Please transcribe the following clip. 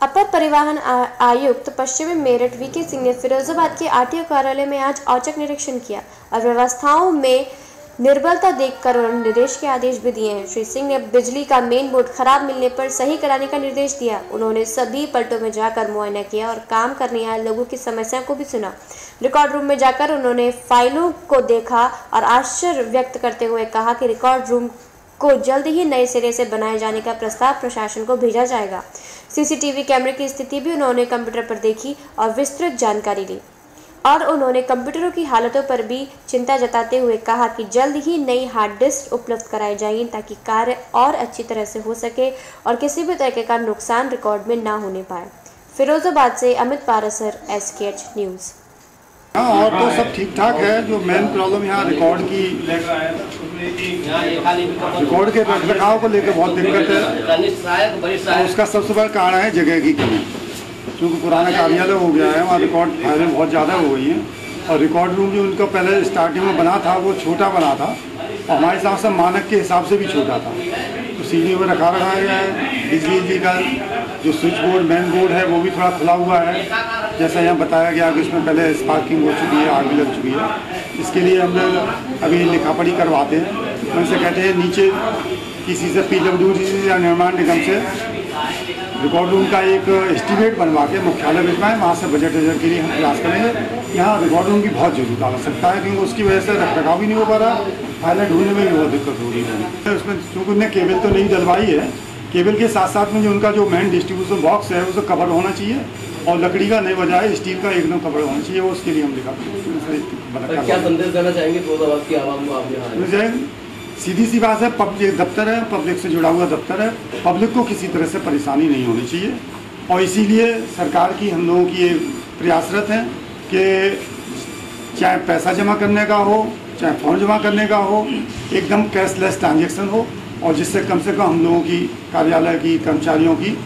अपर परिवहन आयुक्त पश्चिमी मेरठ वीके सिंह ने फिरोजाबाद के आरटीओ कार्यालय में आज औचक निरीक्षण किया और व्यवस्थाओं में निर्बलता देखकर उन्होंने निर्देश के आदेश भी दिए हैं। श्री सिंह ने बिजली का मेन बोर्ड खराब मिलने पर सही कराने का निर्देश दिया। उन्होंने सभी पलटों में जाकर मुआयना किया और काम करने आए लोगों की समस्या को भी सुना। रिकॉर्ड रूम में जाकर उन्होंने फाइलों को देखा और आश्चर्य व्यक्त करते हुए कहा कि रिकॉर्ड रूम को जल्द ही नए सिरे से बनाए जाने का प्रस्ताव प्रशासन को भेजा जाएगा। सीसीटीवी कैमरे की स्थिति भी उन्होंने कंप्यूटर पर देखी और विस्तृत जानकारी ली और उन्होंने कंप्यूटरों की हालतों पर भी चिंता जताते हुए कहा कि जल्द ही नई हार्ड डिस्क उपलब्ध कराई जाएगी ताकि कार्य और अच्छी तरह से हो सके और किसी भी तरह का नुकसान रिकॉर्ड में ना होने पाए। फिरोजाबाद से अमित पारसर एस न्यूज़। हाँ और तो सब ठीक ठाक है, जो मेन प्रॉब्लम यहाँ रिकॉर्ड की रिकॉर्ड के रख रखाव को लेकर बहुत दिक्कत है। और उसका सबसे बड़ा कारण है जगह की कमी। क्योंकि पुराना कार्यालय हो गया है, वहाँ रिकॉर्ड फाइलें बहुत ज़्यादा हो गई हैं। और रिकॉर्ड रूम जो उनका पहले स्टार्टिंग में बना था, वो छोटा बना था। और हमारे हिसाब से मानक के हिसाब से भी छोटा था। सीढ़ी में रखा रखा गया है। बिजली बिजली का जो स्विच बोर्ड मेन बोर्ड है, वो भी थोड़ा खुला हुआ है। जैसा यहाँ बताया गया, कि इसमें पहले स्पार्किंग हो चुकी है, आग भी लग चुकी है। इसके लिए हम लोग अभी लिखा पढ़ी करवाते हैं। उनसे कहते हैं, नीचे किसी से पी डब्ल्यू डी या निर्माण निगम से रिकॉर्ड रूम का एक एस्टिमेट बनवा के मुख्यालय भिजवाएँ वहाँ से बजट के लिए हम प्रयास करेंगे। यहाँ रिकॉर्ड रूम की बहुत ज़रूरत आवश्यकता है क्योंकि उसकी वजह से रख रखाव भी नहीं हो पा रहा फाइलें ढूँढने में भी बहुत दिक्कत हो रही है। उसमें चूँकि उनने केबल तो नहीं डलवाई है केबल के साथ साथ में जो उनका जो मेन डिस्ट्रीब्यूशन बॉक्स है उसे कवर होना चाहिए और लकड़ी का नहीं बजाय स्टील का एकदम कवर होना चाहिए वो उसके लिए हम लिखा क्या संदेश देना चाहेंगे सीधी सी बात है पब्लिक दफ्तर है पब्लिक से जुड़ा हुआ दफ्तर है पब्लिक को किसी तरह से परेशानी नहीं होनी चाहिए और इसीलिए सरकार की हम लोगों की ये प्रयासरत हैं कि चाहे पैसा जमा करने का हो, चाहे फॉर्म जमा करने का हो, एकदम कैशलेस ट्रांजेक्शन हो और जिससे कम से कम हम लोगों की कार्यालय की कर्मचारियों की